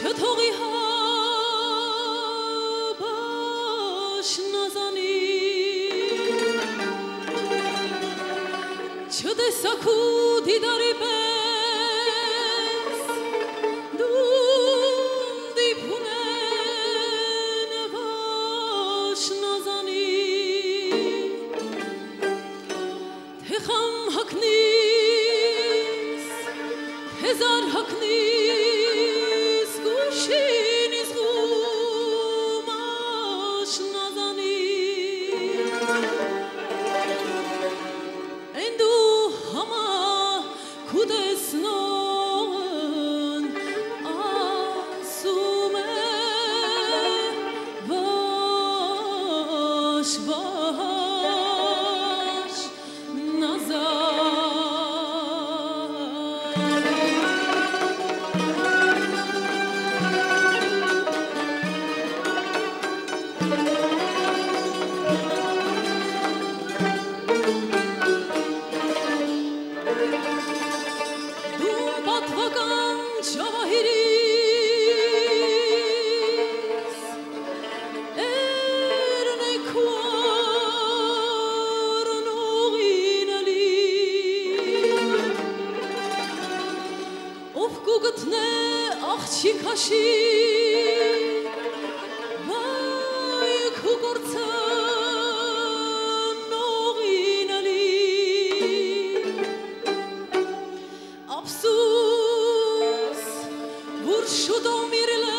چطوری ها باش نزنی؟ چه دستکودی داری بس؟ دون دیپونه نباش نزنی؟ تخم حق نیست هزار حق نیست. ով կուգտնե աղջիկ հաշի վայ քու գործան նողինալի ափսուս որ շուտ օմիրլե